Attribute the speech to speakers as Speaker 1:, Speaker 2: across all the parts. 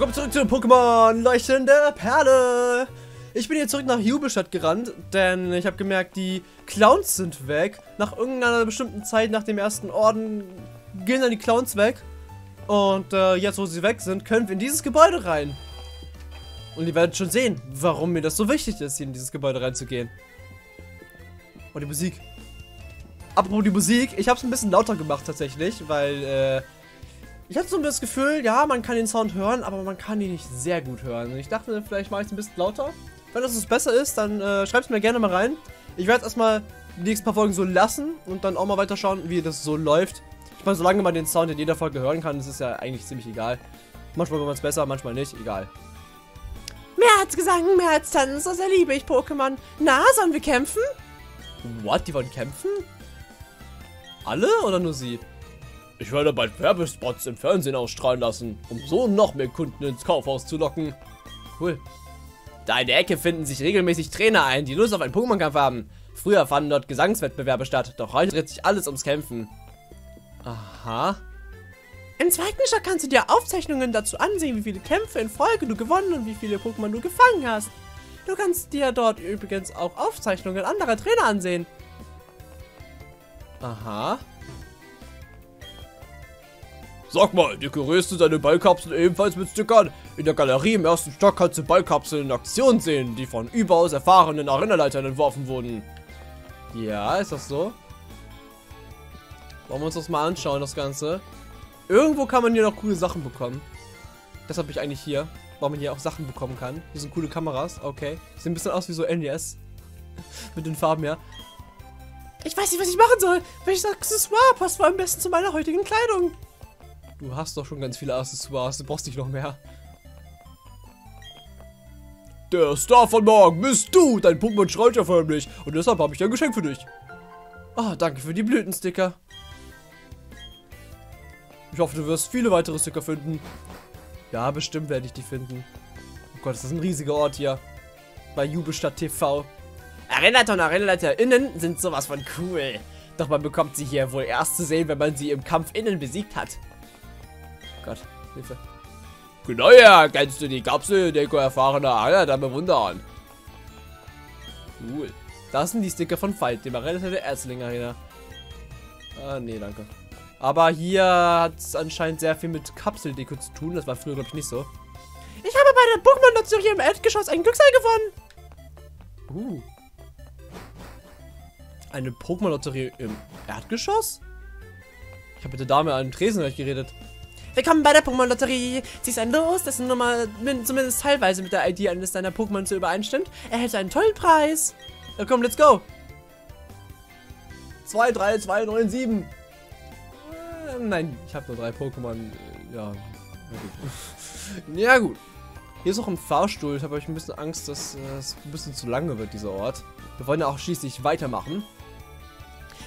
Speaker 1: Willkommen zurück zu Pokémon Leuchtende Perle. Ich bin hier zurück nach Jubelstadt gerannt, denn ich habe gemerkt, die Clowns sind weg. Nach irgendeiner bestimmten Zeit, nach dem ersten Orden, gehen dann die Clowns weg. Und äh, jetzt, wo sie weg sind, können wir in dieses Gebäude rein. Und ihr werdet schon sehen, warum mir das so wichtig ist, hier in dieses Gebäude reinzugehen. Oh, die Musik. Apropos die Musik, ich habe es ein bisschen lauter gemacht tatsächlich, weil äh, ich hatte so das Gefühl, ja, man kann den Sound hören, aber man kann ihn nicht sehr gut hören. Und ich dachte, vielleicht mache ich es ein bisschen lauter. Wenn das besser ist, dann äh, schreibt es mir gerne mal rein. Ich werde erstmal die nächsten paar Folgen so lassen und dann auch mal weiter schauen, wie das so läuft. Ich meine, solange man den Sound in jeder Folge hören kann, ist es ja eigentlich ziemlich egal. Manchmal wird es besser, manchmal nicht, egal.
Speaker 2: Mehr als Gesang, mehr als Tanz, das liebe ich Pokémon. Na, sollen wir kämpfen?
Speaker 1: What? Die wollen kämpfen? Alle oder nur sie?
Speaker 3: Ich werde bald Werbespots im Fernsehen ausstrahlen lassen, um so noch mehr Kunden ins Kaufhaus zu locken.
Speaker 1: Cool. Da in der Ecke finden sich regelmäßig Trainer ein, die Lust auf einen Pokémon-Kampf haben. Früher fanden dort Gesangswettbewerbe statt, doch heute dreht sich alles ums Kämpfen. Aha.
Speaker 2: Im zweiten Stock kannst du dir Aufzeichnungen dazu ansehen, wie viele Kämpfe in Folge du gewonnen und wie viele Pokémon du gefangen hast. Du kannst dir dort übrigens auch Aufzeichnungen anderer Trainer ansehen.
Speaker 1: Aha.
Speaker 3: Sag mal, dekorierst du deine Ballkapsel ebenfalls mit Stickern? In der Galerie im ersten Stock kannst du Ballkapseln in Aktion sehen, die von überaus erfahrenen Arenaleitern entworfen wurden.
Speaker 1: Ja, ist das so? Wollen wir uns das mal anschauen, das Ganze? Irgendwo kann man hier noch coole Sachen bekommen. Deshalb bin ich eigentlich hier, weil man hier auch Sachen bekommen kann. Hier sind coole Kameras, okay. Sehen ein bisschen aus wie so NES. Mit den Farben, ja.
Speaker 2: Ich weiß nicht, was ich machen soll. Welches Accessoire passt wohl am besten zu meiner heutigen Kleidung?
Speaker 1: Du hast doch schon ganz viele Accessoires, du brauchst nicht noch mehr.
Speaker 3: Der Star von morgen bist du! Dein Pokémon schreit ja förmlich. Und deshalb habe ich ein Geschenk für dich.
Speaker 1: Oh, danke für die Blütensticker. Ich hoffe, du wirst viele weitere Sticker finden. Ja, bestimmt werde ich die finden. Oh Gott, das ist ein riesiger Ort hier. Bei Jubelstadt TV. Arenaleiter und ArenaleiterInnen sind sowas von cool. Doch man bekommt sie hier wohl erst zu sehen, wenn man sie im Kampf innen besiegt hat. Gott, Hilfe.
Speaker 3: Genau ja, kennst du die Kapsel-Deko erfahrener Anleiter bewundern.
Speaker 1: Cool. Das sind die Sticker von Fight, dem Arena der Erzling Arena. Ah, nee, danke. Aber hier hat es anscheinend sehr viel mit Kapseldeko zu tun. Das war früher, glaube ich, nicht so.
Speaker 2: Ich habe bei der Pokémon-Lotterie im Erdgeschoss ein Glücksei gewonnen.
Speaker 1: Uh. Eine Pokémon-Lotterie im Erdgeschoss? Ich habe mit der Dame an einem Tresen geredet.
Speaker 2: Willkommen bei der Pokémon-Lotterie. Ziehst ein Los, dessen Nummer zumindest teilweise mit der ID eines deiner Pokémon zu übereinstimmt. Erhältst einen tollen Preis.
Speaker 1: Ja, komm, let's go. 2, 3, 2, 9, 7. Äh, nein, ich habe nur drei Pokémon. Äh, ja, gut. ja, gut. Hier ist auch ein Fahrstuhl. Ich habe euch ein bisschen Angst, dass äh, es ein bisschen zu lange wird, dieser Ort. Wir wollen ja auch schließlich weitermachen.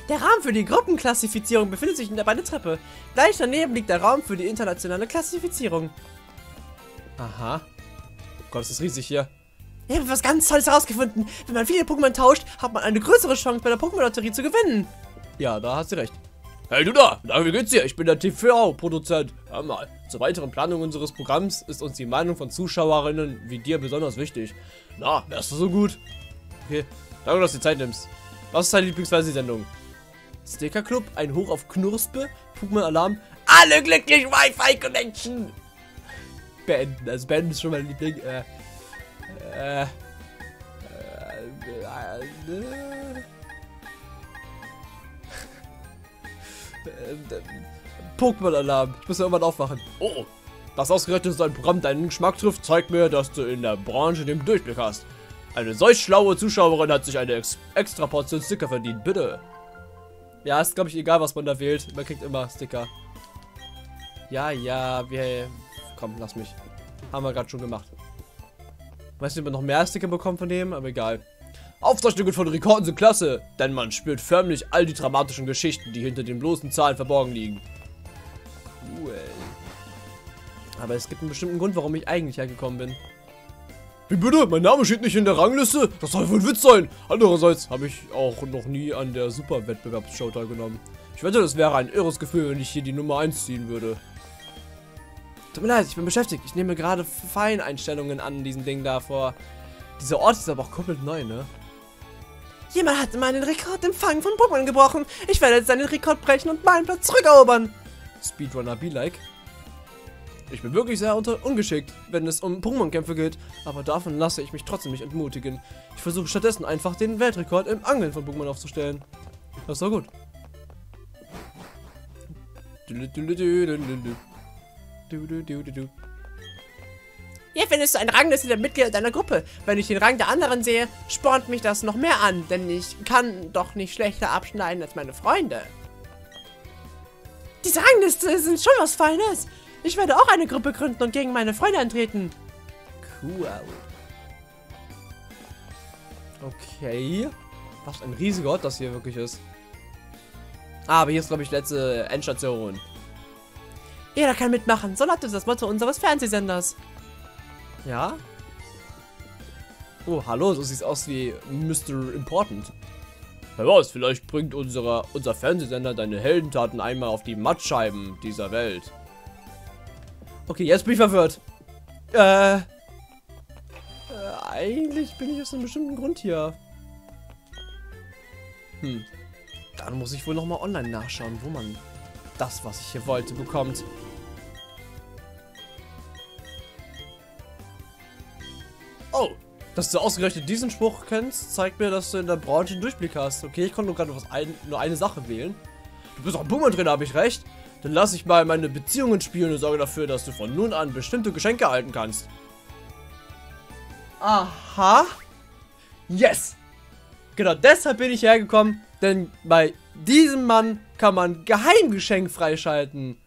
Speaker 2: Der Raum für die Gruppenklassifizierung befindet sich in der Treppe. Gleich daneben liegt der Raum für die internationale Klassifizierung.
Speaker 1: Aha. Oh Gott, das ist riesig hier.
Speaker 2: Ich habe was ganz Tolles herausgefunden. Wenn man viele Pokémon tauscht, hat man eine größere Chance bei der Pokémon-Lotterie zu gewinnen.
Speaker 1: Ja, da hast du recht.
Speaker 3: Hey du da, na wie geht's dir? Ich bin der TV-Produzent. Hör mal, zur weiteren Planung unseres Programms ist uns die Meinung von Zuschauerinnen wie dir besonders wichtig. Na, wärst du so gut?
Speaker 1: Okay, danke, dass du dir Zeit nimmst. Was ist deine Lieblingsfernsehsendung? Sticker Club, ein Hoch auf Knurspe, Pokémon Alarm, alle glücklich Wi-Fi Connection. Beenden, also beenden ist schon mein Liebling. Äh, äh, äh, äh, Pokémon Alarm. Ich muss ja irgendwann aufwachen.
Speaker 3: Oh, das ausgerechnet ein Programm deinen Geschmack trifft, zeigt mir, dass du in der Branche den Durchblick hast. Eine solch schlaue Zuschauerin hat sich eine ex extra Portion Sticker verdient, bitte.
Speaker 1: Ja, ist glaube ich egal, was man da wählt. Man kriegt immer Sticker. Ja, ja, wir... Komm, lass mich. Haben wir gerade schon gemacht. Weiß nicht, ob man noch mehr Sticker bekommt von dem, aber egal.
Speaker 3: Aufzeichnungen von Rekorden sind klasse, denn man spürt förmlich all die dramatischen Geschichten, die hinter den bloßen Zahlen verborgen liegen.
Speaker 1: Cool. Aber es gibt einen bestimmten Grund, warum ich eigentlich hergekommen bin.
Speaker 3: Wie bitte? Mein Name steht nicht in der Rangliste? Das soll wohl ein Witz sein. Andererseits habe ich auch noch nie an der Super-Wettbewerbsshow teilgenommen. Ich wette, das wäre ein irres Gefühl, wenn ich hier die Nummer 1 ziehen würde.
Speaker 1: Tut mir leid, ich bin beschäftigt. Ich nehme gerade Feineinstellungen an diesem Ding da vor. Dieser Ort ist aber auch komplett neu, ne?
Speaker 2: Jemand hat meinen Rekordempfang von Pokémon gebrochen. Ich werde jetzt seinen Rekord brechen und meinen Platz zurückerobern.
Speaker 1: Speedrunner be like. Ich bin wirklich sehr ungeschickt, wenn es um Pokémon-Kämpfe geht, aber davon lasse ich mich trotzdem nicht entmutigen. Ich versuche stattdessen einfach den Weltrekord im Angeln von Pokémon aufzustellen. Das war gut.
Speaker 2: Hier findest du ein Rangliste der Mitglieder deiner Gruppe. Wenn ich den Rang der anderen sehe, spornt mich das noch mehr an, denn ich kann doch nicht schlechter abschneiden als meine Freunde. Diese Rangliste sind schon was Feines. Ich werde auch eine Gruppe gründen und gegen meine Freunde antreten.
Speaker 1: Cool. Okay. Was ein riesiger Ort das hier wirklich ist. Ah, aber hier ist, glaube ich, letzte Endstation.
Speaker 2: Jeder kann mitmachen. So lautet das Motto unseres Fernsehsenders.
Speaker 1: Ja? Oh, hallo, so sieht aus wie Mr. Important. Wer weiß, vielleicht bringt unsere, unser Fernsehsender deine Heldentaten einmal auf die Mattscheiben dieser Welt. Okay, jetzt bin ich verwirrt. Äh, äh, eigentlich bin ich aus einem bestimmten Grund hier. Hm. Dann muss ich wohl nochmal online nachschauen, wo man das, was ich hier wollte, bekommt. Oh, dass du ausgerechnet diesen Spruch kennst, zeigt mir, dass du in der Branche einen Durchblick hast. Okay, ich konnte nur gerade nur eine Sache wählen. Du bist auch ein Boomer-Trainer, habe ich recht? Dann lass ich mal meine Beziehungen spielen und sorge dafür, dass du von nun an bestimmte Geschenke erhalten kannst. Aha. Yes. Genau deshalb bin ich hergekommen, denn bei diesem Mann kann man Geheimgeschenk freischalten.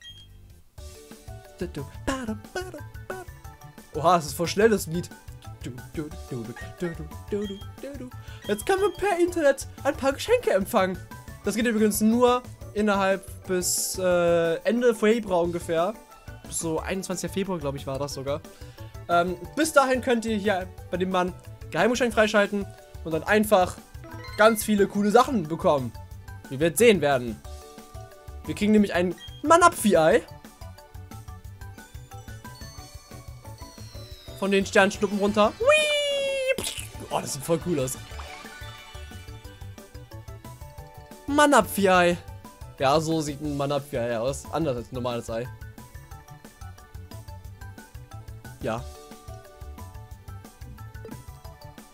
Speaker 1: Oha, das ist voll schnelles Lied. Jetzt können wir per Internet ein paar Geschenke empfangen. Das geht übrigens nur innerhalb bis äh, Ende Februar ungefähr. So 21. Februar, glaube ich, war das sogar. Ähm, bis dahin könnt ihr hier bei dem Mann Geheimgeschenk freischalten und dann einfach ganz viele coole Sachen bekommen. Wir jetzt sehen werden. Wir kriegen nämlich ein Manapfi-Ei. Von den Sternschnuppen runter. Oh, das sieht voll cool aus. Manapfi-Ei. Ja, so sieht ein Manapfi-Ei aus. Anders als ein normales Ei. Ja.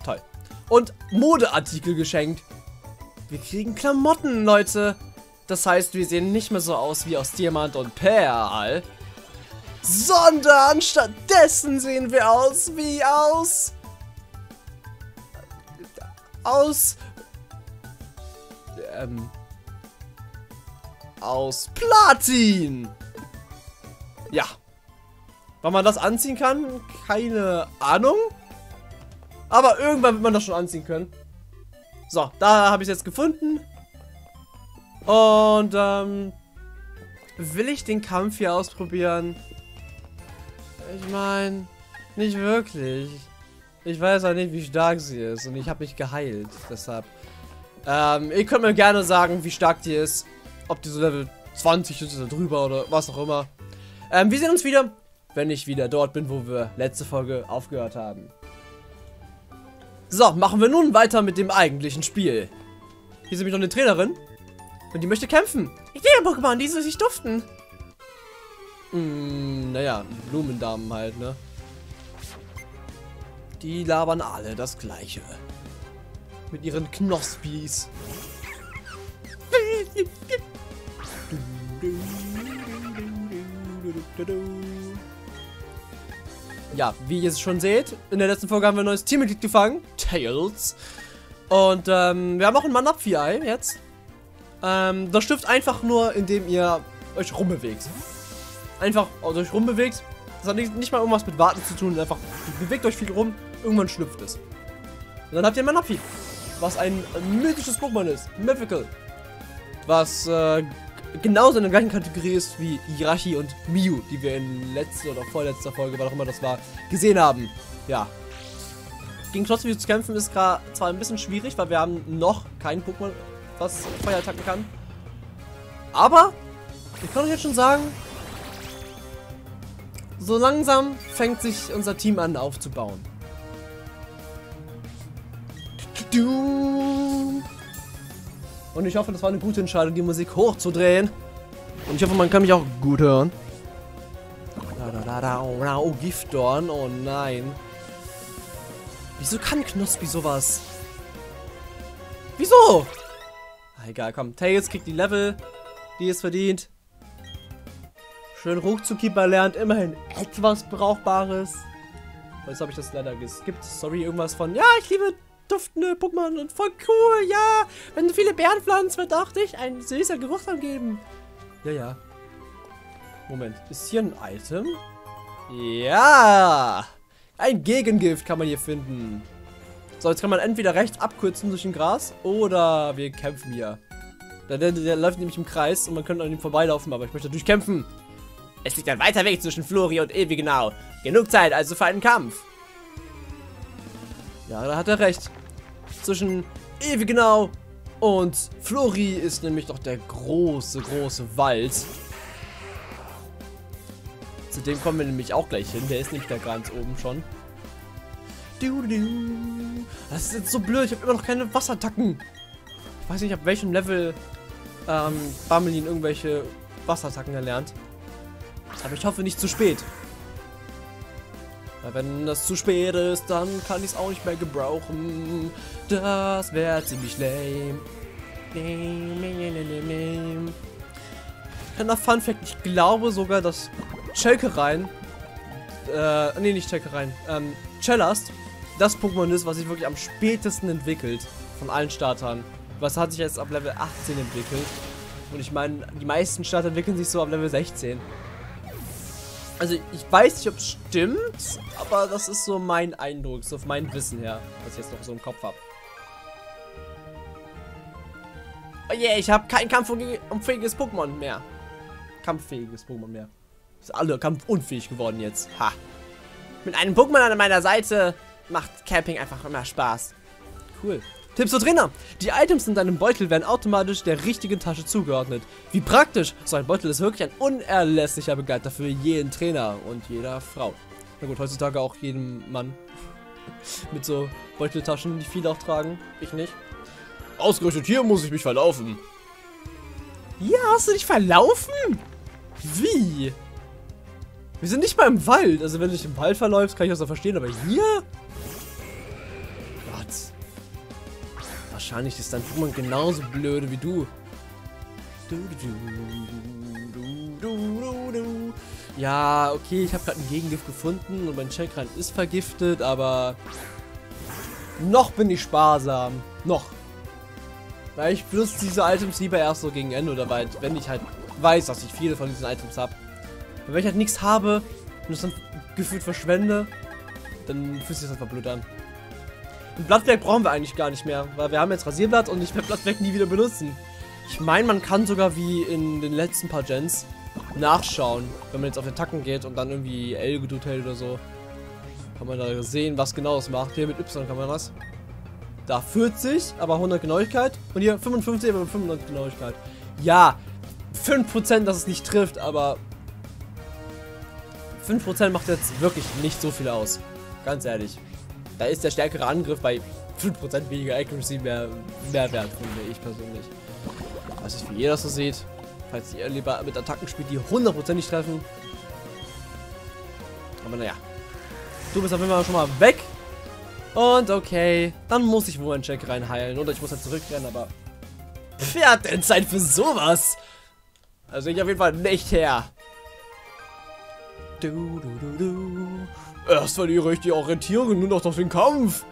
Speaker 1: Toll. Und Modeartikel geschenkt. Wir kriegen Klamotten, Leute. Das heißt, wir sehen nicht mehr so aus wie aus Diamant und Perl. Sondern stattdessen sehen wir aus wie aus... Aus... Ähm... Aus Platin. Ja. Wann man das anziehen kann, keine Ahnung. Aber irgendwann wird man das schon anziehen können. So, da habe ich es jetzt gefunden. Und, ähm, will ich den Kampf hier ausprobieren? Ich meine, nicht wirklich. Ich weiß auch nicht, wie stark sie ist. Und ich habe mich geheilt. Deshalb. Ähm, ihr könnt mir gerne sagen, wie stark die ist. Ob die so Level 20 ist oder drüber oder was auch immer. Ähm, wir sehen uns wieder, wenn ich wieder dort bin, wo wir letzte Folge aufgehört haben. So, machen wir nun weiter mit dem eigentlichen Spiel. Hier ist nämlich noch eine Trainerin. Und die möchte kämpfen.
Speaker 2: Ich sehe Pokémon, die so sich duften.
Speaker 1: Hm, naja, Blumendamen halt, ne? Die labern alle das Gleiche. Mit ihren Knospis. Ja, wie ihr es schon seht, in der letzten Folge haben wir ein neues Teammitglied gefangen. Tails. Und ähm, wir haben auch ein Manapfi-Ei jetzt. Ähm, das stifft einfach nur, indem ihr euch rumbewegt. Einfach also euch rumbewegt. Das hat nicht, nicht mal irgendwas mit Warten zu tun. Einfach bewegt euch viel rum, irgendwann schlüpft es. Und dann habt ihr Manapfi. Was ein mythisches Pokémon ist. Mythical. Was äh, genauso in der gleichen Kategorie ist wie Jirachi und Miu, die wir in letzter oder vorletzter Folge, was auch immer das war, gesehen haben. Ja. Gegen trotzdem zu kämpfen ist gerade zwar ein bisschen schwierig, weil wir haben noch kein Pokémon, was Feuerattacken kann. Aber ich kann euch jetzt schon sagen, So langsam fängt sich unser Team an aufzubauen. Und ich hoffe, das war eine gute Entscheidung, die Musik hochzudrehen. Und ich hoffe, man kann mich auch gut hören. Oh, oh Giftdorn, oh nein. Wieso kann Knospi sowas? Wieso? Ah, egal, komm. Tails kriegt die Level, die es verdient. Schön Ruckzuckkeeper lernt, immerhin etwas Brauchbares. Jetzt habe ich das leider geskippt. Sorry, irgendwas von, ja, ich liebe duftende Pokémon und voll cool, ja. Wenn du viele Beeren pflanzt, wird auch dich ein süßer Geruch geben. Ja, ja. Moment, ist hier ein Item? Ja! Ein Gegengift kann man hier finden. So, jetzt kann man entweder rechts abkürzen durch ein Gras oder wir kämpfen hier. Der, der, der läuft nämlich im Kreis und man könnte an ihm vorbeilaufen, aber ich möchte durchkämpfen. Es liegt ein weiter Weg zwischen Flori und Ewi genau. Genug Zeit also für einen Kampf. Ja, da hat er recht. Zwischen Ewi genau und Flori ist nämlich doch der große, große Wald. Zu dem kommen wir nämlich auch gleich hin. Der ist nämlich da ganz oben schon. Das ist jetzt so blöd. Ich habe immer noch keine Wasserattacken. Ich weiß nicht, ab welchem Level ähm, Bamelin irgendwelche Wasserattacken erlernt. Aber ich hoffe nicht zu spät. Weil wenn das zu spät ist, dann kann ich es auch nicht mehr gebrauchen. Das wäre ziemlich lame. Kleiner Fun Fact, ich glaube sogar, dass Chelkerein, äh, nee, nicht Chelkerein, ähm, Cellast, das Pokémon ist, was sich wirklich am spätesten entwickelt von allen Startern. Was hat sich jetzt ab Level 18 entwickelt. Und ich meine, die meisten Starter entwickeln sich so ab Level 16. Also ich weiß nicht, ob es stimmt, aber das ist so mein Eindruck, so auf mein Wissen her, was ich jetzt noch so im Kopf habe. Oh yeah, ich habe kein kampfunfähiges Pokémon mehr. Kampffähiges Pokémon mehr. Ist alle kampfunfähig geworden jetzt. Ha. Mit einem Pokémon an meiner Seite macht Camping einfach immer Spaß. Cool. Tipps für Trainer. Die Items in deinem Beutel werden automatisch der richtigen Tasche zugeordnet. Wie praktisch. So ein Beutel ist wirklich ein unerlässlicher Begleiter für jeden Trainer und jeder Frau. Na gut, heutzutage auch jedem Mann. Mit so Beuteltaschen, die viele auch tragen. Ich nicht.
Speaker 3: Ausgerüstet hier muss ich mich verlaufen.
Speaker 1: Hier hast du dich verlaufen? Wie? Wir sind nicht mal im Wald. Also wenn du dich im Wald verläufst, kann ich das auch verstehen. Aber hier? Wahrscheinlich ist dein Pokémon genauso blöde wie du. Ja, okay, ich habe gerade ein Gegengift gefunden und mein Checkrein ist vergiftet, aber noch bin ich sparsam. Noch. Weil ich benutze diese Items lieber erst so gegen Ende oder weit, wenn ich halt weiß, dass ich viele von diesen Items habe. Wenn ich halt nichts habe und es dann gefühlt verschwende, dann fühlt sich das einfach blöd an. Ein Blattwerk brauchen wir eigentlich gar nicht mehr, weil wir haben jetzt Rasierblatt und ich werde Blattwerk nie wieder benutzen. Ich meine, man kann sogar wie in den letzten paar Gens nachschauen, wenn man jetzt auf Attacken geht und dann irgendwie L gedrückt hält oder so. Kann man da sehen, was genau es macht. Hier mit Y kann man das. Da 40, aber 100 Genauigkeit. Und hier 55, aber 95 Genauigkeit. Ja, 5%, dass es nicht trifft, aber 5% macht jetzt wirklich nicht so viel aus. Ganz ehrlich. Da ist der stärkere Angriff bei 5% weniger Accuracy mehr, mehr wert, finde ich persönlich. Was ist, wie ihr das so seht. Falls ihr lieber mit Attacken spielt, die 100% nicht treffen. Aber naja. Du bist auf jeden Fall schon mal weg. Und okay, dann muss ich wohl einen Check reinheilen. Oder ich muss halt zurückrennen, aber... Wer hat denn Zeit für sowas? Also ich auf jeden Fall nicht her. Du, du, du, du.
Speaker 3: Erst verliere ich die Orientierung, nun noch auf den Kampf.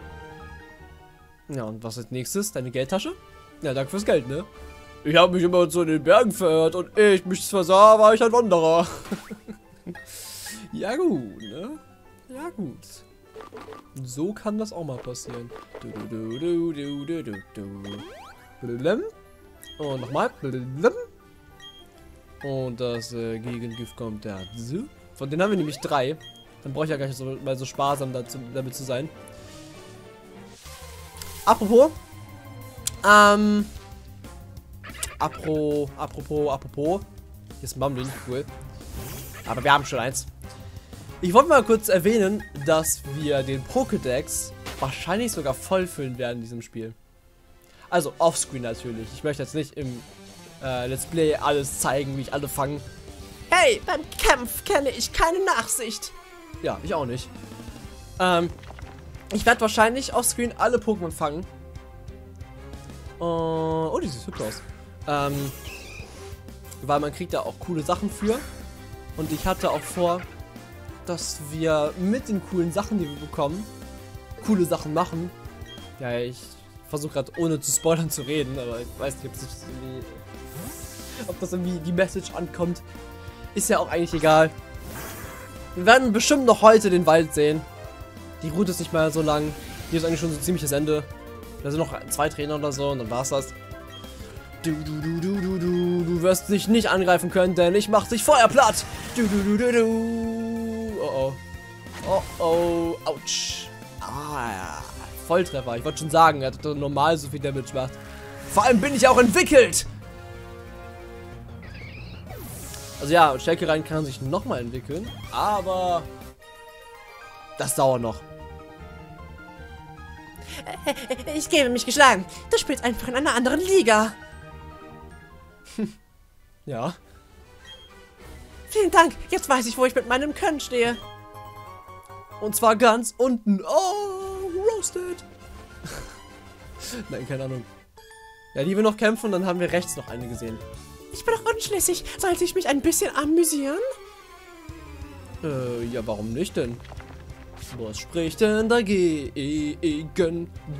Speaker 1: Ja, und was als nächstes? Deine Geldtasche? Ja, danke fürs Geld, ne?
Speaker 3: Ich habe mich immer so in den Bergen verirrt und ehe ich mich versah, war ich ein Wanderer.
Speaker 1: ja gut, ne? Ja gut. So kann das auch mal passieren. Du, du, du, und nochmal. Und das äh, Gegengift kommt dazu. Von denen haben wir nämlich drei. Dann brauche ich ja gar nicht so, mal so sparsam dazu, damit zu sein. Apropos. Ähm. Apro, apropos, apropos. Hier ist ein Bumblin, cool. Aber wir haben schon eins. Ich wollte mal kurz erwähnen, dass wir den Pokédex wahrscheinlich sogar vollfüllen werden in diesem Spiel. Also offscreen natürlich. Ich möchte jetzt nicht im äh, Let's Play alles zeigen, wie ich alle fange.
Speaker 2: Hey, beim Kampf kenne ich keine Nachsicht.
Speaker 1: Ja, ich auch nicht. Ähm, ich werde wahrscheinlich offscreen alle Pokémon fangen. Uh, oh, die sieht hübsch aus. Ähm, weil man kriegt da auch coole Sachen für. Und ich hatte auch vor, dass wir mit den coolen Sachen, die wir bekommen, coole Sachen machen. Ja, ich versuche gerade ohne zu spoilern zu reden, aber ich weiß nicht, ob das irgendwie, ob das irgendwie die Message ankommt. Ist ja auch eigentlich egal. Wir werden bestimmt noch heute den Wald sehen. Die Route ist nicht mehr so lang. Hier ist eigentlich schon so ziemlich das Ende. Da sind noch zwei Trainer oder so und dann war's das. Du, du, du, du, du, du, du wirst dich nicht angreifen können, denn ich mach dich Feuer platt. Du, du, du, du, du. Oh, oh. Oh, oh. Autsch. Ah, ja. Volltreffer. Ich wollte schon sagen, er hat normal so viel Damage gemacht. Vor allem bin ich auch entwickelt. Also ja, Stärke rein kann sich nochmal entwickeln, aber das dauert noch.
Speaker 2: Ich gebe mich geschlagen. Du spielst einfach in einer anderen Liga.
Speaker 1: ja.
Speaker 2: Vielen Dank. Jetzt weiß ich, wo ich mit meinem Können stehe.
Speaker 1: Und zwar ganz unten. Oh, roasted. Nein, keine Ahnung. Ja, die wir noch kämpfen, dann haben wir rechts noch eine gesehen.
Speaker 2: Ich bin doch unschlüssig. Sollte ich mich ein bisschen amüsieren?
Speaker 1: Äh, ja, warum nicht denn? Was spricht denn dagegen?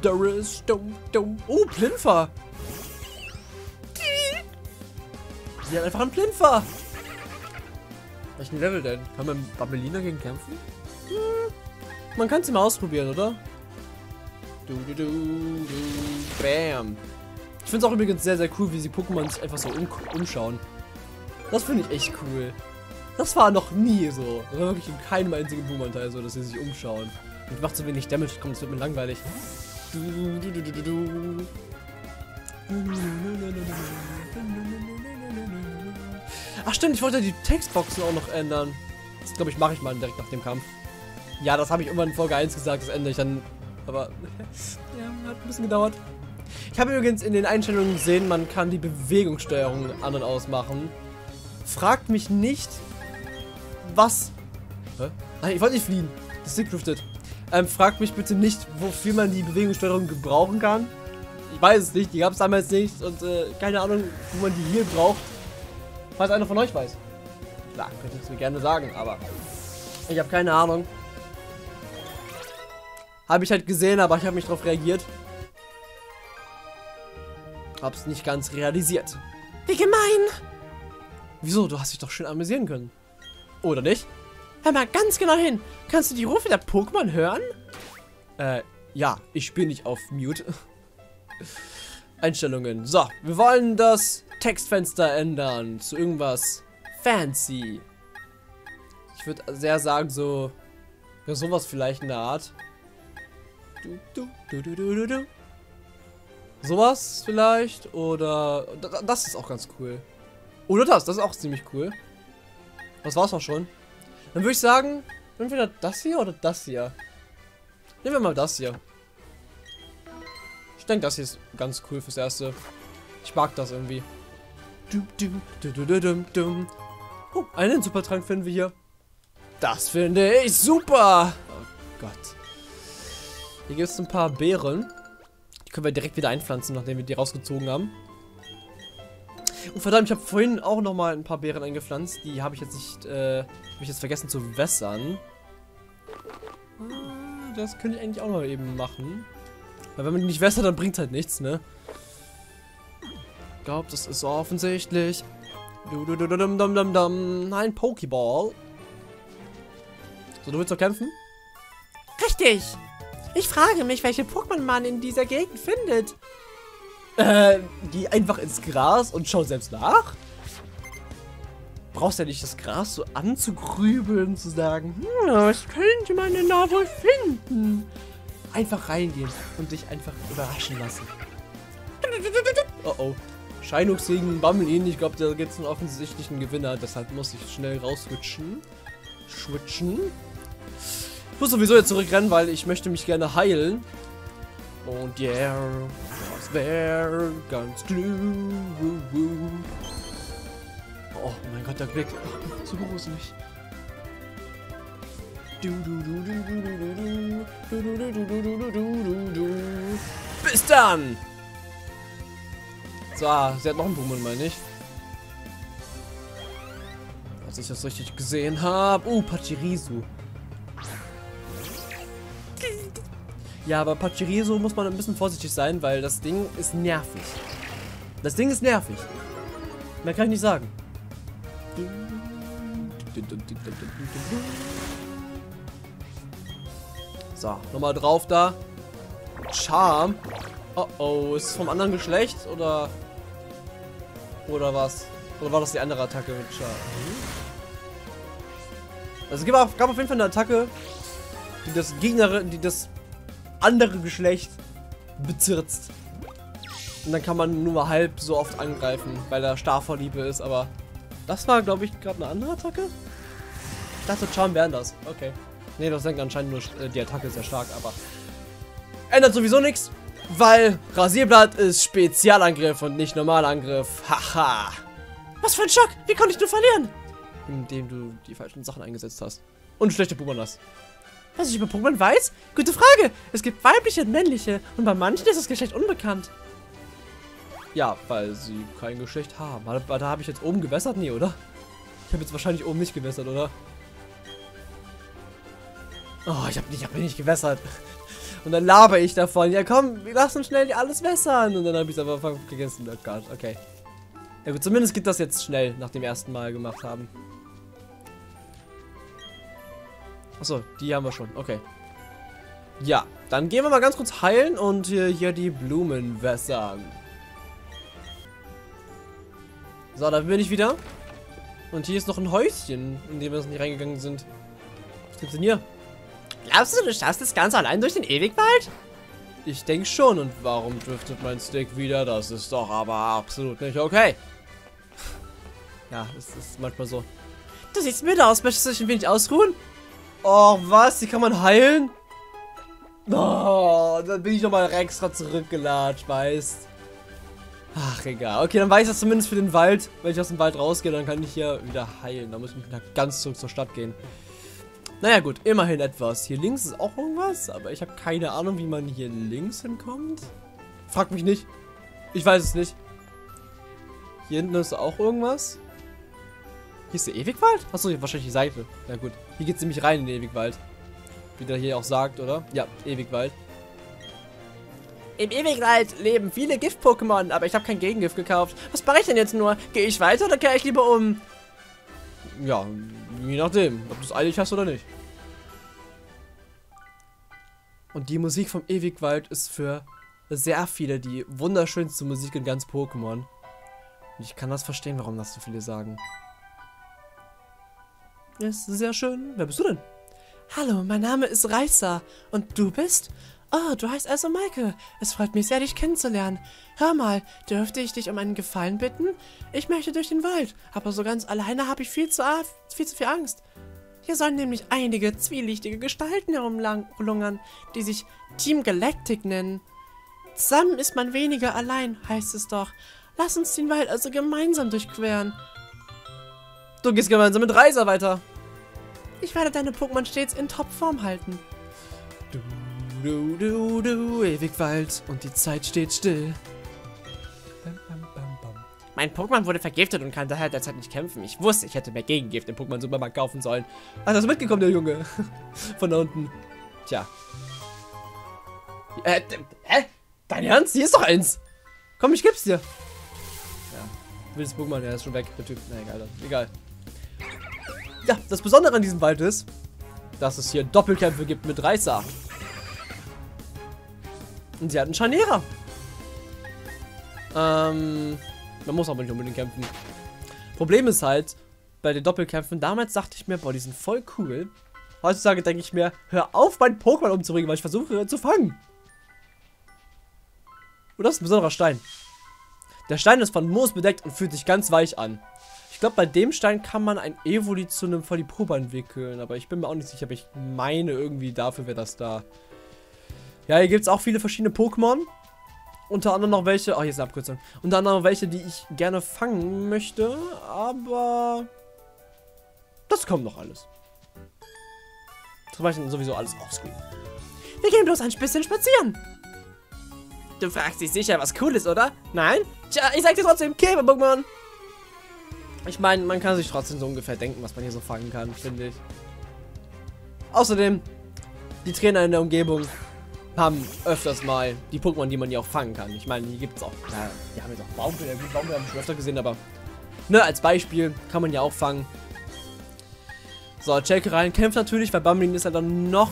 Speaker 1: There is dum dum. Oh, Plinfer. Sie hat einfach einen Plinfer. Welchen Level denn? Kann man Babelina gegen kämpfen? Hm, man kann es mal ausprobieren, oder? Du, du, du, du. Bam. Ich finde es auch übrigens sehr, sehr cool, wie sie Pokémon sich einfach so um umschauen. Das finde ich echt cool. Das war noch nie so. Das war wirklich in keinem einzigen Pokémon-Teil so, dass sie sich umschauen. Und macht so wenig Damage. Komm, das wird mir langweilig. Ach stimmt, ich wollte die Textboxen auch noch ändern. Das glaube ich mache ich mal direkt nach dem Kampf. Ja, das habe ich irgendwann in Folge 1 gesagt, das ändere ich dann. Aber ja, hat ein bisschen gedauert. Ich habe übrigens in den Einstellungen gesehen, man kann die Bewegungssteuerung an und aus machen. Fragt mich nicht, was... Hä? Nein, ich wollte nicht fliehen. Das ist decrypted. Ähm, fragt mich bitte nicht, wofür man die Bewegungssteuerung gebrauchen kann. Ich weiß es nicht, die gab es damals nicht und äh, keine Ahnung, wo man die hier braucht. Falls einer von euch weiß. Klar, könnt ihr es mir gerne sagen, aber ich habe keine Ahnung. Habe ich halt gesehen, aber ich habe mich darauf reagiert. Hab's nicht ganz realisiert.
Speaker 2: Wie gemein!
Speaker 1: Wieso? Du hast dich doch schön amüsieren können. Oder nicht?
Speaker 2: Hör mal ganz genau hin. Kannst du die Rufe der Pokémon hören?
Speaker 1: Äh, ja. Ich spiele nicht auf Mute. Einstellungen. So, wir wollen das Textfenster ändern zu irgendwas fancy. Ich würde sehr sagen, so... Ja, sowas vielleicht in der Art. Du, du, du, du, du, du, du. Sowas vielleicht. Oder... Das ist auch ganz cool. Oder das, das ist auch ziemlich cool. Das war's auch schon. Dann würde ich sagen, entweder das hier oder das hier. Nehmen wir mal das hier. Ich denke, das hier ist ganz cool fürs Erste. Ich mag das irgendwie. Oh, einen Supertrank finden wir hier. Das finde ich super. Oh Gott. Hier gibt es ein paar Beeren. Die können wir direkt wieder einpflanzen, nachdem wir die rausgezogen haben. Und verdammt, ich habe vorhin auch noch mal ein paar Beeren eingepflanzt. Die habe ich jetzt nicht, äh, habe ich jetzt vergessen zu wässern. Ah, das könnte ich eigentlich auch noch eben machen. Weil wenn man die nicht wässert, dann bringt halt nichts, ne? Ich glaube, das ist offensichtlich. Du, du, du, du, dum, dum, dum, dum. Ein Pokéball. So, du willst noch kämpfen?
Speaker 2: Richtig. Ich frage mich, welche Pokémon man in dieser Gegend findet.
Speaker 1: Äh, geh einfach ins Gras und schau selbst nach. Brauchst ja nicht das Gras so anzugrübeln, zu sagen, hm, was könnte man denn da wohl finden? Einfach reingehen und dich einfach überraschen lassen. Oh oh. Scheinux gegen Bummelin. Ich glaube, da gibt es einen offensichtlichen Gewinner. Deshalb muss ich schnell rausswitchen. Switchen. Ich muss sowieso jetzt zurückrennen, weil ich möchte mich gerne heilen. Und yeah, das wäre ganz klug. Oh mein Gott, der Blick. Oh, so gruselig. Bis dann! So, sie hat noch einen Pokémon, meine ich. Als ich das richtig gesehen habe. Uh, Pachirisu. Ja, aber Pachirisu muss man ein bisschen vorsichtig sein, weil das Ding ist nervig. Das Ding ist nervig. Mehr kann ich nicht sagen. So, nochmal drauf da. Charm. Oh oh, ist es vom anderen Geschlecht oder oder was? Oder war das die andere Attacke mit Charm? Also es gab auf, jeden Fall eine Attacke, die das Gegner, die das andere Geschlecht bezirzt. Und dann kann man nur halb so oft angreifen, weil er Starvorliebe ist, aber das war, glaube ich, gerade eine andere Attacke? Ich dachte, Charm wären das. Okay. Ne, das senkt anscheinend nur äh, die Attacke sehr stark, aber ändert sowieso nichts, weil Rasierblatt ist Spezialangriff und nicht Normalangriff. Haha.
Speaker 2: Was für ein Schock! Wie konnte ich nur verlieren?
Speaker 1: Indem du die falschen Sachen eingesetzt hast. Und schlechte hast.
Speaker 2: Was ich über Pokémon weiß? Gute Frage. Es gibt weibliche und männliche und bei manchen ist das Geschlecht unbekannt.
Speaker 1: Ja, weil sie kein Geschlecht haben. Da, da habe ich jetzt oben gewässert? Nee, oder? Ich habe jetzt wahrscheinlich oben nicht gewässert, oder? Oh, ich habe nicht, hab nicht gewässert. Und dann laber ich davon. Ja komm, wir lassen schnell alles wässern. Und dann habe ich es aber vergessen. Oh Gott, okay. Ja gut, zumindest geht das jetzt schnell, nach dem ersten Mal gemacht haben. Achso, die haben wir schon. Okay. Ja, dann gehen wir mal ganz kurz heilen und hier, hier die Blumen wässern. So, da bin ich wieder. Und hier ist noch ein Häuschen, in dem wir noch nicht reingegangen sind. Was gibt's denn hier?
Speaker 2: Glaubst du, du schaffst das Ganze allein durch den Ewigwald?
Speaker 1: Ich denke schon. Und warum driftet mein Stick wieder? Das ist doch aber absolut nicht okay. Ja, es ist manchmal so.
Speaker 2: Du siehst müde aus. Möchtest du dich ein wenig ausruhen?
Speaker 1: Oh, was? Die kann man heilen? Oh, dann bin ich nochmal extra zurückgelatscht, weißt Ach, egal. Okay, dann weiß ich das zumindest für den Wald. Wenn ich aus dem Wald rausgehe, dann kann ich hier wieder heilen. Da muss ich wieder ganz zurück zur Stadt gehen. Naja gut, immerhin etwas. Hier links ist auch irgendwas, aber ich habe keine Ahnung, wie man hier links hinkommt. Frag mich nicht. Ich weiß es nicht. Hier hinten ist auch irgendwas. Hier ist der Ewigwald? Achso, wahrscheinlich die Seite. Na gut. Hier geht es nämlich rein in den Ewigwald. Wie der hier auch sagt, oder? Ja, Ewigwald.
Speaker 2: Im Ewigwald leben viele Gift-Pokémon, aber ich habe kein Gegengift gekauft. Was mache ich denn jetzt nur? Gehe ich weiter oder kehre ich lieber um?
Speaker 1: Ja, Je nachdem, ob du es eilig hast oder nicht. Und die Musik vom Ewigwald ist für sehr viele die wunderschönste Musik in ganz Pokémon. Ich kann das verstehen, warum das so viele sagen. Ist sehr schön. Wer bist du denn?
Speaker 2: Hallo, mein Name ist Reißer. Und du bist? Oh, du heißt also Maike. Es freut mich sehr, dich kennenzulernen. Hör mal, dürfte ich dich um einen Gefallen bitten? Ich möchte durch den Wald, aber so ganz alleine habe ich viel zu, viel zu viel Angst. Hier sollen nämlich einige zwielichtige Gestalten herumlungern, die sich Team Galactic nennen. Zusammen ist man weniger allein, heißt es doch. Lass uns den Wald also gemeinsam durchqueren.
Speaker 1: Du gehst gemeinsam mit Reiser weiter.
Speaker 2: Ich werde deine Pokémon stets in Topform halten.
Speaker 1: Du du, du, du, Ewigwald und die Zeit steht still.
Speaker 2: Bam, bam, bam, bam. Mein Pokémon wurde vergiftet und kann daher derzeit nicht kämpfen. Ich wusste, ich hätte mehr Gegengift im Pokémon-Supermarkt kaufen sollen.
Speaker 1: Ach, das ist mitgekommen, der Junge. Von da unten. Tja. Äh, hä? Dein Ernst? Hier ist doch eins. Komm, ich geb's dir. Ja. Wildes Pokémon, der ist schon weg, der Typ. Na egal, dann. egal. Ja, das Besondere an diesem Wald ist, dass es hier Doppelkämpfe gibt mit Reißer. Und sie hat einen Scharnierer. Ähm, man muss aber nicht unbedingt kämpfen. Problem ist halt, bei den Doppelkämpfen, damals dachte ich mir, boah, die sind voll cool. Heutzutage denke ich mir, hör auf, mein Pokémon umzubringen, weil ich versuche zu fangen. Und das ist ein besonderer Stein. Der Stein ist von Moos bedeckt und fühlt sich ganz weich an. Glaube, bei dem Stein kann man ein Evoli zu einem Volliproba entwickeln. Aber ich bin mir auch nicht sicher. Aber ich meine irgendwie, dafür wäre das da. Ja, hier gibt es auch viele verschiedene Pokémon. Unter anderem noch welche. Oh, hier ist eine Abkürzung. Unter anderem noch welche, die ich gerne fangen möchte. Aber. Das kommt noch alles. Zum Beispiel sowieso alles offscreen.
Speaker 2: Wir gehen bloß ein bisschen spazieren.
Speaker 1: Du fragst dich sicher, was cool ist, oder? Nein? Tja, ich sag dir trotzdem, Käfer-Pokémon. Ich meine, man kann sich trotzdem so ungefähr denken, was man hier so fangen kann, finde ich. Außerdem, die Trainer in der Umgebung haben öfters mal die Pokémon, die man hier auch fangen kann. Ich meine, hier gibt es auch, ja, die haben jetzt auch gut, Baumbill haben wir schon öfter gesehen, aber ne, als Beispiel kann man ja auch fangen. So, Jake rein kämpft natürlich, weil Bumbling ist ja dann noch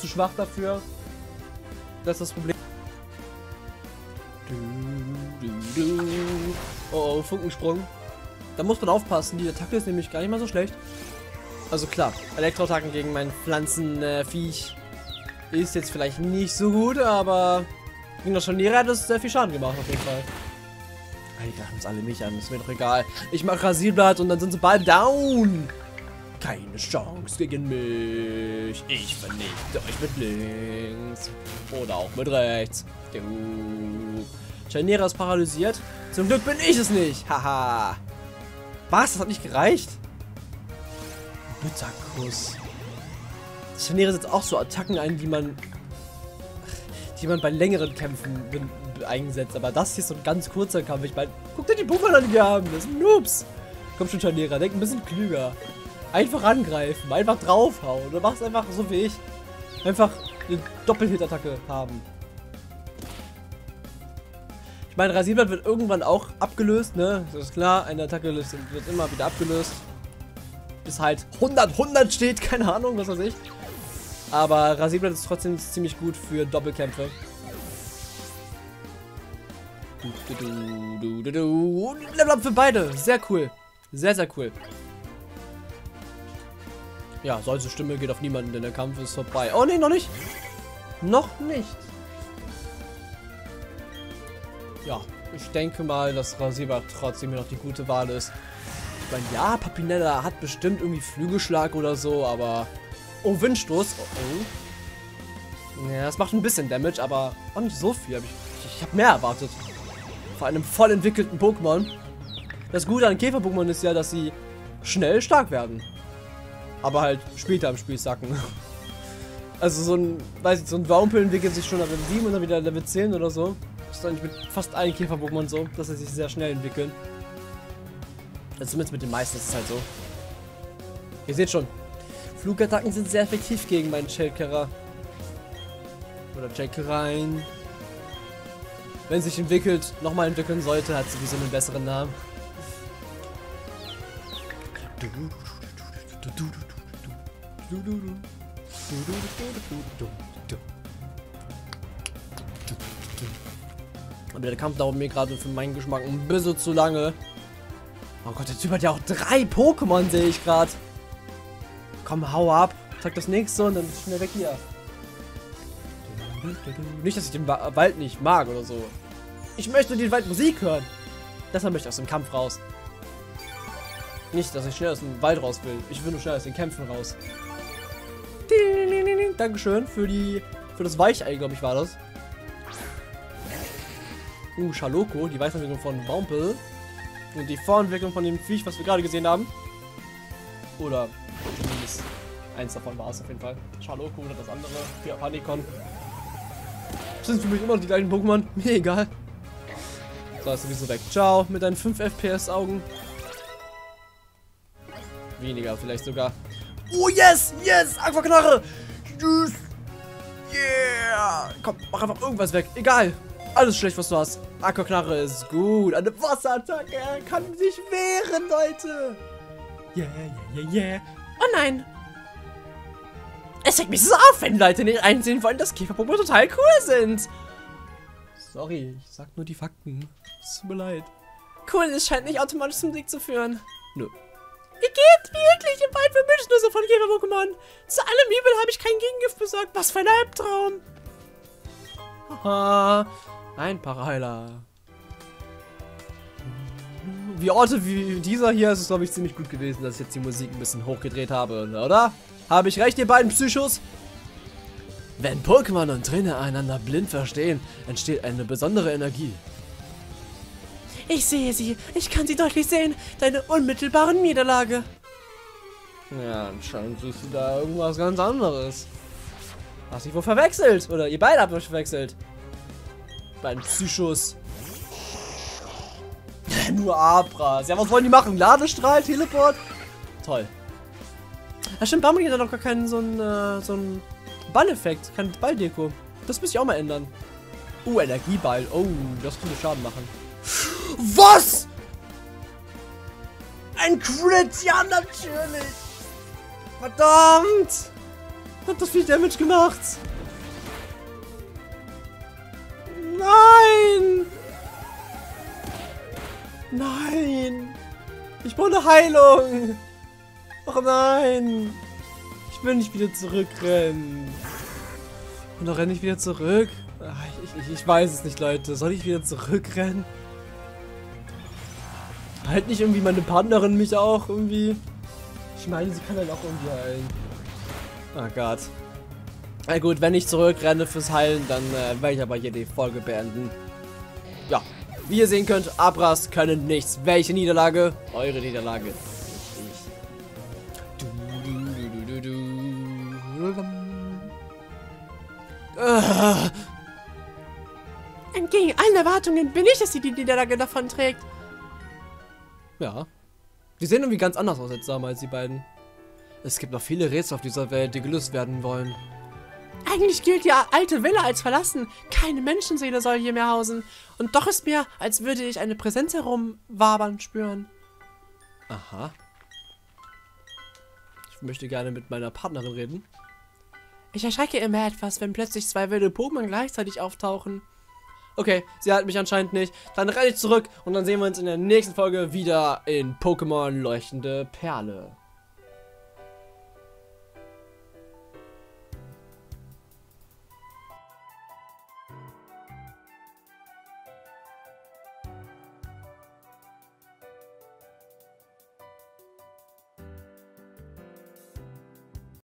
Speaker 1: zu schwach dafür. Das ist das Problem. Du, du, du. Oh, oh, Funkensprung. Da muss man aufpassen, die Attacke ist nämlich gar nicht mal so schlecht. Also klar, Elektroattacken gegen mein Pflanzenviech äh, ist jetzt vielleicht nicht so gut, aber gegen das Scharnier hat es sehr viel Schaden gemacht auf jeden Fall. Die greifen uns alle mich an, ist mir doch egal. Ich mach Rasierblatt und dann sind sie bald down. Keine Chance gegen mich. Ich vernichte euch mit links. Oder auch mit rechts. Du. Scharnier ist paralysiert. Zum Glück bin ich es nicht. Haha. Was? Das hat nicht gereicht? Bitterkuss. Scharniere setzt auch so Attacken ein, die man die man bei längeren Kämpfen einsetzt. Aber das hier ist so ein ganz kurzer Kampf. Ich meine, guck dir die Pokémon an, die wir haben. Das sind Noobs. Komm schon, Scharnierer. Denk ein bisschen klüger. Einfach angreifen. Einfach draufhauen. Du machst einfach so wie ich. Einfach eine Doppelhit-Attacke haben. Ich meine, Rasierblatt wird irgendwann auch abgelöst, ne? Das ist klar. Eine Attacke wird immer wieder abgelöst. Bis halt 100, 100 steht. Keine Ahnung, was weiß ich. Aber Rasierblatt ist trotzdem ziemlich gut für Doppelkämpfe. Du, du, du, du, Level up für beide. Sehr cool. Sehr, sehr cool. Ja, solche Stimme geht auf niemanden, denn der Kampf ist vorbei. Oh, nee, noch nicht. Noch nicht. Ja, ich denke mal, dass Rasierblatt trotzdem noch die gute Wahl ist. Ich meine, ja, Papinella hat bestimmt irgendwie Flügelschlag oder so, aber... Oh, Windstoß. Oh, oh. Ja, das macht ein bisschen Damage, aber auch nicht so viel. Ich, ich, habe mehr erwartet. Vor einem voll entwickelten Pokémon. Das Gute an Käfer-Pokémon ist ja, dass sie schnell stark werden. Aber halt später im Spiel sacken. Also so ein, weiß ich, so ein Wampel entwickelt sich schon Level 7 und dann wieder Level 10 oder so. Ist eigentlich mit fast allen Käfer-Pokémon so, dass sie sich sehr schnell entwickeln. Also zumindest mit den meisten ist es halt so. Ihr seht schon, Flugattacken sind sehr effektiv gegen meinen Shellkerer. Oder Jackereien. Wenn sich entwickelt, nochmal entwickeln sollte, hat sowieso einen besseren Namen. Aber der Kampf dauert mir gerade für meinen Geschmack ein bisschen zu lange. Oh Gott, der Typ hat ja auch drei Pokémon, sehe ich gerade. Komm, hau ab. Sag das nächste und dann schnell weg hier. Nicht, dass ich den Wald nicht mag oder so. Ich möchte die Waldmusik hören. Deshalb möchte ich aus dem Kampf raus. Nicht, dass ich schnell aus dem Wald raus will. Ich will nur schnell aus den Kämpfen raus. Dankeschön für die für das Weichei, glaube ich, war das. Uh, Schaloko, die Weiterentwicklung von Wampel. Und die Vorentwicklung von dem Viech, was wir gerade gesehen haben. Oder zumindest eins davon war es auf jeden Fall. Schaloko oder das andere. Für Panikon. Das sind für mich immer noch die gleichen Pokémon. Mir egal. So, ist sowieso weg. Ciao, mit deinen 5 FPS Augen. Weniger vielleicht sogar. Oh, yes, yes, Aquaknarre. Yes. Yeah. Komm, mach einfach irgendwas weg. Egal. Alles schlecht, was du hast. Aquaknarre ist gut. Eine Wasserattacke. Er kann sich wehren, Leute. Yeah, yeah, yeah, yeah.
Speaker 2: Oh nein.
Speaker 1: Es regt mich so auf, wenn Leute nicht einsehen wollen, dass Käfer-Pokémon total cool sind. Sorry, ich sag nur die Fakten. Es tut mir leid.
Speaker 2: Cool, es scheint nicht automatisch zum Sieg zu führen.
Speaker 1: Nö.
Speaker 2: Ihr geht wirklich im Wald für Milchnüsse von Käfer-Pokémon. Zu allem Übel habe ich kein Gegengift besorgt. Was für ein Albtraum.
Speaker 1: Haha, ein Paraheiler. wie Orte wie dieser hier ist es, glaube ich, ziemlich gut gewesen, dass ich jetzt die Musik ein bisschen hochgedreht habe, oder? Habe ich recht, ihr beiden Psychos? Wenn Pokémon und Trainer einander blind verstehen, entsteht eine besondere Energie.
Speaker 2: Ich sehe sie. Ich kann sie deutlich sehen. Deine unmittelbare Niederlage.
Speaker 1: Ja, anscheinend siehst du da irgendwas ganz anderes. Hast dich wohl verwechselt. Oder ihr beide habt euch verwechselt. Beiden Psychos. Nur Abras. Ja, was wollen die machen? Ladestrahl, Teleport? Toll. Ja, stimmt, Bumblebee hat doch gar keinen so einen, äh, so einen Balleffekt. Kein Balldeko. Das müsste ich auch mal ändern. Uh, Energieball. Oh, das könnte Schaden machen. Was? Ein Crit? Ja, natürlich. Verdammt. Hat das viel Damage gemacht? Nein. Ich brauche eine Heilung. Oh nein. Ich will nicht wieder zurückrennen. Und dann renne ich wieder zurück. Ach, ich, ich, ich weiß es nicht, Leute. Soll ich wieder zurückrennen? Halt nicht irgendwie meine Partnerin mich auch irgendwie. Ich meine, sie kann halt auch irgendwie heilen. Oh Gott. Na gut, wenn ich zurückrenne fürs Heilen, dann äh, werde ich aber hier die Folge beenden. Wie ihr sehen könnt, Abras können nichts. Welche Niederlage? Eure Niederlage.
Speaker 2: Entgegen allen Erwartungen bin ich es, die die Niederlage davon trägt.
Speaker 1: Ja. Die sehen irgendwie ganz anders aus als damals, die beiden. Es gibt noch viele Rätsel auf dieser Welt, die gelöst werden wollen.
Speaker 2: Eigentlich gilt die alte Villa als verlassen. Keine Menschenseele soll hier mehr hausen. Und doch ist mir, als würde ich eine Präsenz herumwabern spüren.
Speaker 1: Aha. Ich möchte gerne mit meiner Partnerin reden.
Speaker 2: Ich erschrecke immer etwas, wenn plötzlich zwei wilde Pokémon gleichzeitig auftauchen.
Speaker 1: Okay, sie hat mich anscheinend nicht. Dann renne ich zurück und dann sehen wir uns in der nächsten Folge wieder in Pokémon Leuchtende Perle.